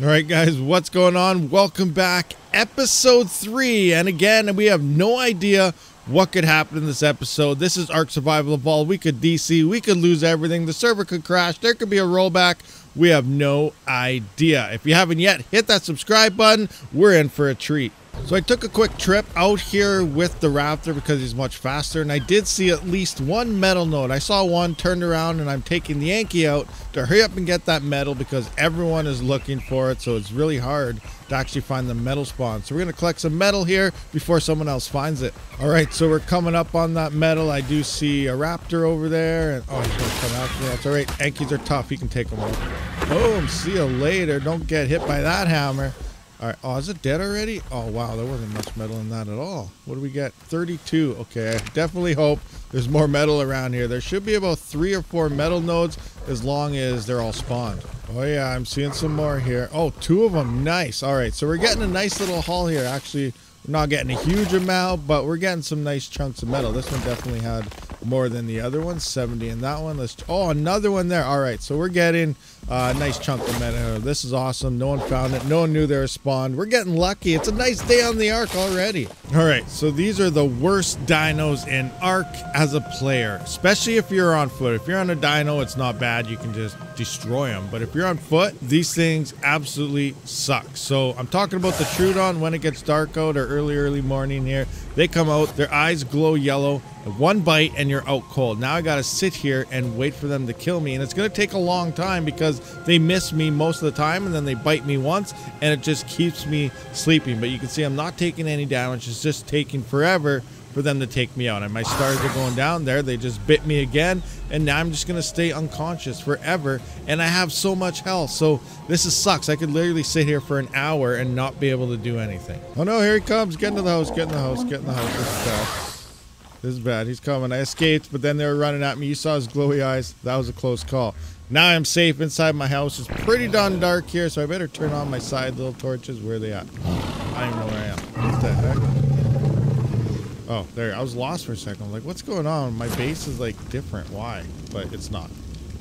All right, guys, what's going on? Welcome back, episode three. And again, we have no idea what could happen in this episode. This is Ark Survival Evolved. We could DC, we could lose everything. The server could crash. There could be a rollback. We have no idea. If you haven't yet, hit that subscribe button. We're in for a treat. So I took a quick trip out here with the Raptor because he's much faster and I did see at least one metal node. I saw one turned around and I'm taking the Anky out to hurry up and get that metal because everyone is looking for it so it's really hard to actually find the metal spawn. So we're going to collect some metal here before someone else finds it. All right, so we're coming up on that metal. I do see a Raptor over there. And, oh, he's going to come after me. That's all right. Ankys are tough. He can take them out. Boom. See you later. Don't get hit by that hammer. All right. Oh, is it dead already? Oh, wow. There wasn't much metal in that at all. What do we get? 32. Okay. I definitely hope there's more metal around here. There should be about three or four metal nodes as long as they're all spawned. Oh, yeah. I'm seeing some more here. Oh, two of them. Nice. All right. So we're getting a nice little haul here. Actually, we're not getting a huge amount, but we're getting some nice chunks of metal. This one definitely had more than the other one. 70 in that one. Let's. Oh, another one there. All right. So we're getting uh, nice chunk of metal. This is awesome. No one found it. No one knew they were spawned. We're getting lucky. It's a nice day on the Ark already. All right, so these are the worst dinos in Ark as a player, especially if you're on foot. If you're on a dino, it's not bad. You can just destroy them. But if you're on foot, these things absolutely suck. So I'm talking about the Troodon when it gets dark out or early, early morning here. They come out, their eyes glow yellow. One bite and you're out cold. Now I got to sit here and wait for them to kill me. And it's to take a long time because they miss me most of the time and then they bite me once and it just keeps me sleeping. But you can see I'm not taking any damage. It's just taking forever for them to take me out. And my stars are going down there. They just bit me again. And now I'm just going to stay unconscious forever. And I have so much health. So this is sucks. I could literally sit here for an hour and not be able to do anything. Oh no, here he comes. Get into the house. Get in the house. Get in the house. This is bad. This is bad. He's coming. I escaped, but then they were running at me. You saw his glowy eyes. That was a close call. Now I'm safe inside my house. It's pretty darn dark here, so I better turn on my side little torches. Where are they at? I don't even know where I am. What the heck? Oh, there. I was lost for a second. I'm like, what's going on? My base is like different. Why? But it's not.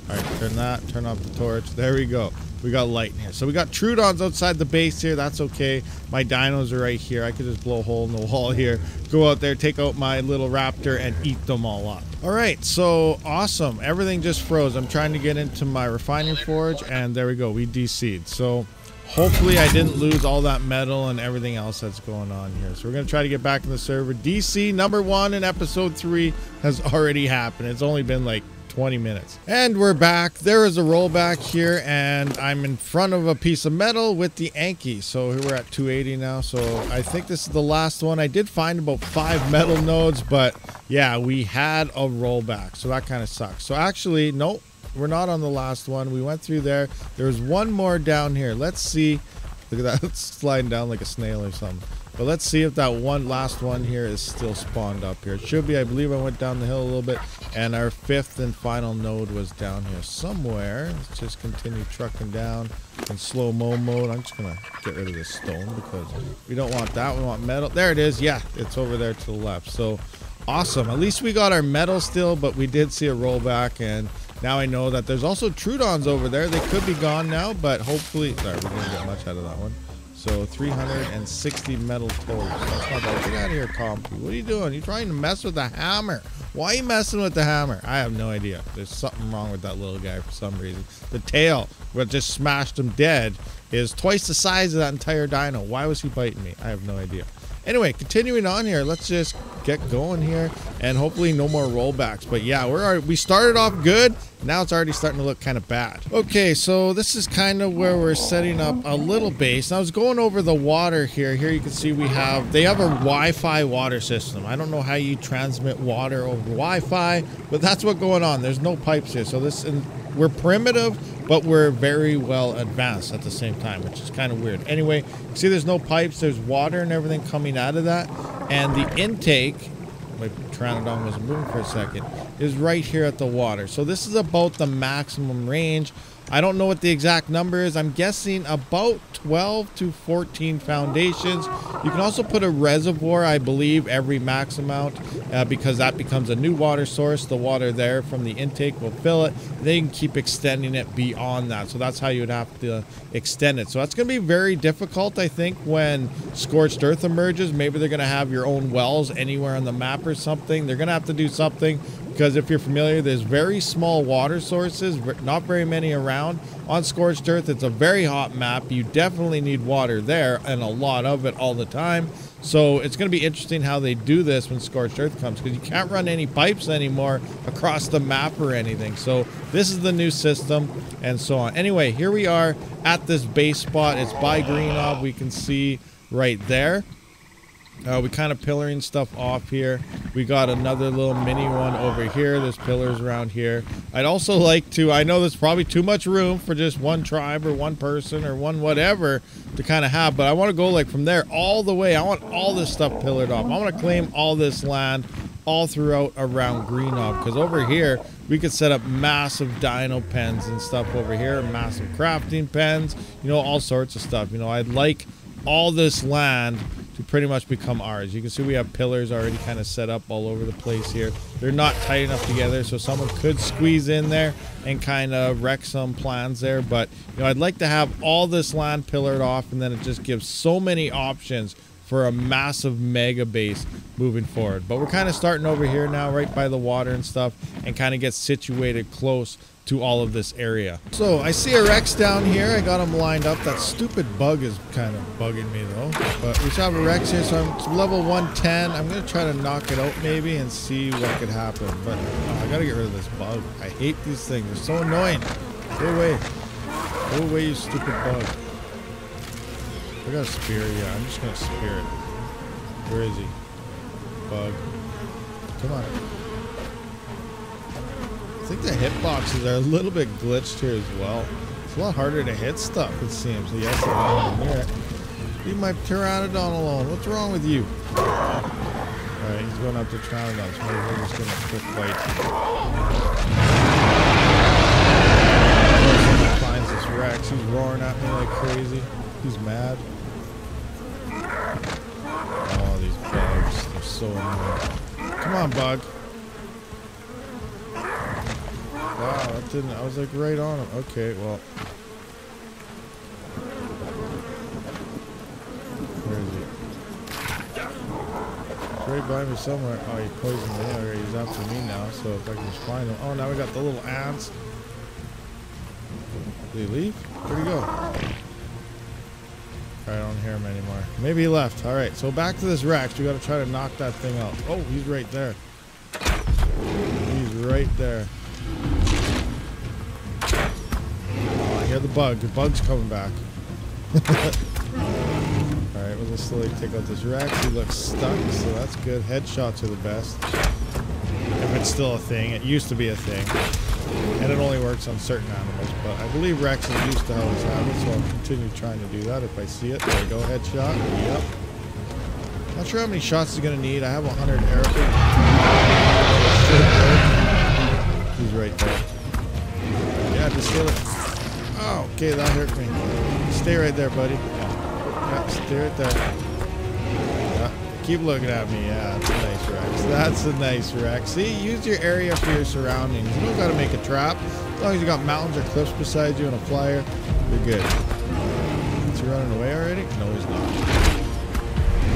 All right, turn that. Turn off the torch. There we go. We got light in here. So we got Troodons outside the base here. That's okay. My dinos are right here. I could just blow a hole in the wall here. Go out there, take out my little raptor, and eat them all up. All right, so awesome. Everything just froze. I'm trying to get into my refining forge, and there we go. We DC'd. So hopefully I didn't lose all that metal and everything else that's going on here. So we're going to try to get back in the server. DC number one in episode three has already happened. It's only been like 20 minutes. And we're back. There is a rollback here, and I'm in front of a piece of metal with the Anky. So we're at 280 now. So I think this is the last one. I did find about five metal nodes, but yeah, we had a rollback. So that kind of sucks. So actually, nope, we're not on the last one. We went through there. There's one more down here. Let's see. Look at that. It's sliding down like a snail or something. But let's see if that one last one here is still spawned up here. It should be. I believe I went down the hill a little bit. And our fifth and final node was down here somewhere. Let's just continue trucking down in slow-mo mode. I'm just going to get rid of this stone because we don't want that. We want metal. There it is. Yeah, it's over there to the left. So awesome. At least we got our metal still, but we did see a rollback. And now I know that there's also Troodons over there. They could be gone now, but hopefully... Sorry, we didn't get much out of that one. So 360 metal total. That's not bad. Get out of here, Compy. What are you doing? You're trying to mess with the hammer? Why are you messing with the hammer? I have no idea. There's something wrong with that little guy for some reason. The tail, what just smashed him dead, is twice the size of that entire dino. Why was he biting me? I have no idea. Anyway, continuing on here, let's just get going here, and hopefully no more rollbacks. But yeah, we're we started off good. Now it's already starting to look kind of bad. Okay, so this is kind of where we're setting up a little base. I was going over the water here. Here you can see we have they have a Wi-Fi water system. I don't know how you transmit water over Wi-Fi, but that's what's going on. There's no pipes here, so this and we're primitive but we're very well advanced at the same time, which is kind of weird. Anyway, see there's no pipes, there's water and everything coming out of that. And the intake, my Pteranodon was moving for a second, is right here at the water. So this is about the maximum range I don't know what the exact number is. I'm guessing about 12 to 14 foundations. You can also put a reservoir, I believe, every max amount uh, because that becomes a new water source. The water there from the intake will fill it. They can keep extending it beyond that. So that's how you would have to extend it. So that's going to be very difficult, I think, when Scorched Earth emerges. Maybe they're going to have your own wells anywhere on the map or something. They're going to have to do something because if you're familiar, there's very small water sources, not very many around. On Scorched Earth, it's a very hot map. You definitely need water there and a lot of it all the time. So it's going to be interesting how they do this when Scorched Earth comes because you can't run any pipes anymore across the map or anything. So this is the new system and so on. Anyway, here we are at this base spot. It's by Green We can see right there. Uh, we kind of pillaring stuff off here. We got another little mini one over here. There's pillars around here. I'd also like to, I know there's probably too much room for just one tribe or one person or one whatever to kind of have, but I want to go like from there all the way. I want all this stuff pillared off. I want to claim all this land all throughout around Green because over here we could set up massive dino pens and stuff over here, massive crafting pens, you know, all sorts of stuff. You know, I'd like all this land to pretty much become ours. You can see we have pillars already kind of set up all over the place here. They're not tight enough together, so someone could squeeze in there and kind of wreck some plans there. But, you know, I'd like to have all this land pillared off, and then it just gives so many options for a massive mega base moving forward. But we're kind of starting over here now, right by the water and stuff, and kind of get situated close to all of this area. So I see a Rex down here. I got him lined up. That stupid bug is kind of bugging me though. But we have a Rex here, so I'm level 110. I'm going to try to knock it out maybe and see what could happen. But I got to get rid of this bug. I hate these things. They're so annoying. Go away. Go away, you stupid bug. I got a spear. Yeah, I'm just to spear it. Where is he? Bug. Come on. I think the hitboxes are a little bit glitched here as well. It's a lot harder to hit stuff, it seems. Yes, I'm Leave my Pteranodon alone. What's wrong with you? Alright, he's going up to Pteranodon, so maybe we're just to quick fight. Finds this Rex. He's roaring at me like crazy. He's mad. So annoying. Come on, bug. Wow, that didn't. I was like right on him. Okay, well. Where is he? He's right by me somewhere. Oh, he poisoned me. Okay, he's after me now. So if I can just find him. Oh, now we got the little ants. Did he leave? Where'd he go? I don't hear him anymore. Maybe he left. All right, so back to this Rex. We got to try to knock that thing out. Oh, he's right there. He's right there. Oh, I hear the bug. The bug's coming back. Alright, we'll just slowly take out this Rex. He looks stuck, so that's good. Headshots are the best. If it's still a thing. It used to be a thing. And it only works on certain animals, but I believe Rex is used to how it's happened, so I'll continue trying to do that if I see it. There we go, headshot. Yep. Not sure how many shots he's gonna need. I have 100 arrows. He's right there. Yeah, just kill it. Oh, okay, that hurt me. Stay right there, buddy. Yeah, stay right there. Yeah, keep looking at me. Yeah, that's a nice Rex. See, use your area for your surroundings. You don't got to make a trap. As long as you got mountains or cliffs beside you and a flyer, you're good. Is he running away already? No, he's not.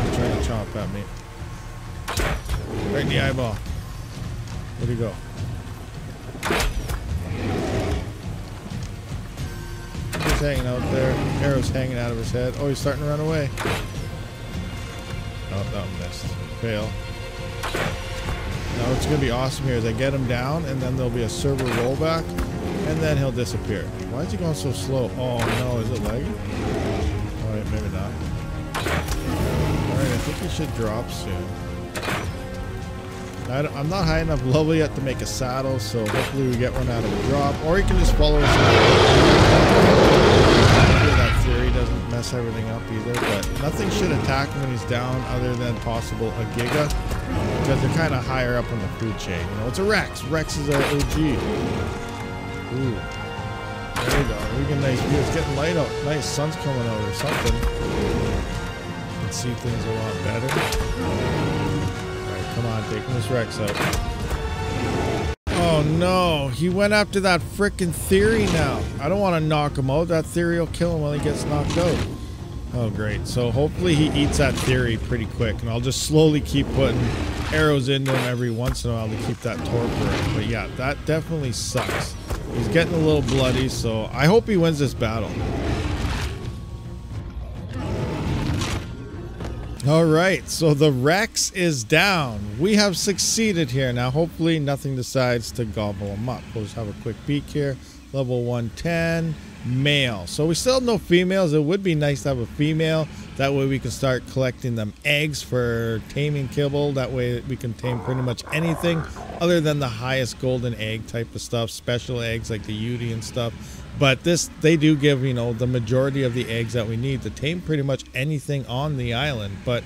He's trying to chomp at me. Right in the eyeball. Where'd he go? He's hanging out there. Arrow's hanging out of his head. Oh, he's starting to run away. Oh, that missed. Fail. Now what's going to be awesome here is I get him down, and then there'll be a server rollback, and then he'll disappear. Why is he going so slow? Oh, no. Is it lagging? Alright, maybe not. Alright, I think he should drop soon. I'm not high enough level yet to make a saddle, so hopefully we get one out of a drop. Or he can just follow us. Mess everything up either, but nothing should attack him when he's down other than possible a Giga, because they're kind of higher up on the food chain. You know, it's a Rex. Rex is a OG. Ooh. There we go. We get nice view. It's getting light out. Nice. Sun's coming out or something. Can see things a lot better. Alright, come on. Taking this Rex out. No. He went after that freaking Theri now. I don't want to knock him out. That Theri will kill him when he gets knocked out. Oh, great. So hopefully he eats that Theri pretty quick, and I'll just slowly keep putting arrows into him every once in a while to keep that torpor. in. But yeah, that definitely sucks. He's getting a little bloody, so I hope he wins this battle. All right, so the Rex is down. We have succeeded here. Now, hopefully nothing decides to gobble him up. We'll just have a quick peek here. Level 110 male. So we still have no females. It would be nice to have a female. That way we can start collecting them eggs for taming kibble. That way we can tame pretty much anything other than the highest golden egg type of stuff. Special eggs like the Yuty and stuff. But this, they do give, you know, the majority of the eggs that we need to tame pretty much anything on the island. But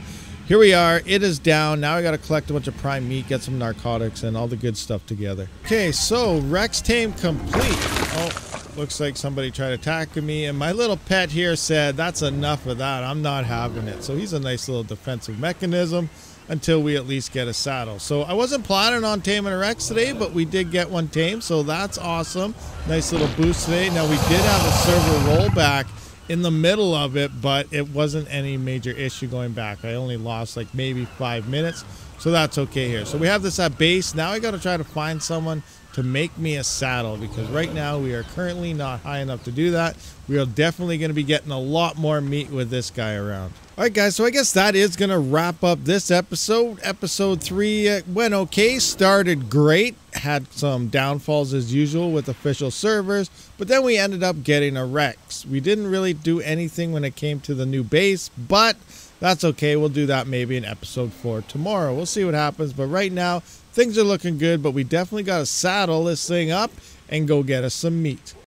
here we are. It is down. Now I got to collect a bunch of prime meat, get some narcotics, and all the good stuff together. Okay, so Rex tame complete. Oh, looks like somebody tried attacking me and my little pet here said that's enough of that i'm not having it so he's a nice little defensive mechanism until we at least get a saddle. So i wasn't planning on taming a rex today but we did get one tame so that's awesome. Nice little boost today. Now we did have a server rollback in the middle of it but it wasn't any major issue going back. I only lost like maybe five minutes so that's okay here. So we have this at base. Now i got to try to find someone to make me a saddle because right now we are currently not high enough to do that. We are definitely going to be getting a lot more meat with this guy around. All right, guys, so I guess that is going to wrap up this episode. Episode three uh, went okay, started great, had some downfalls as usual with official servers, but then we ended up getting a Rex. We didn't really do anything when it came to the new base, but that's okay. We'll do that maybe in episode four tomorrow. We'll see what happens, but right now, things are looking good, but we definitely got to saddle this thing up and go get us some meat.